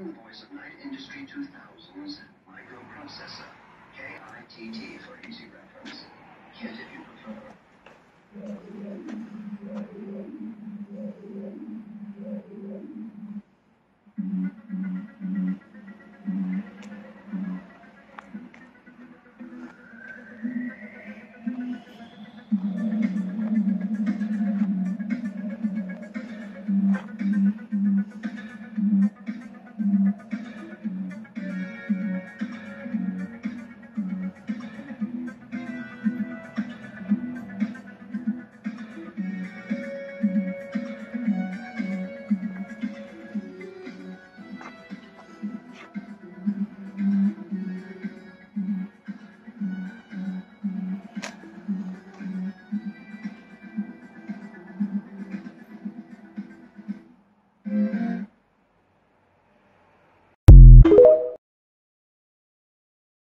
Using the voice of Night Industry 2000's microprocessor. K-I-T-T for easy reference. Kit if you prefer. Mm-hmm.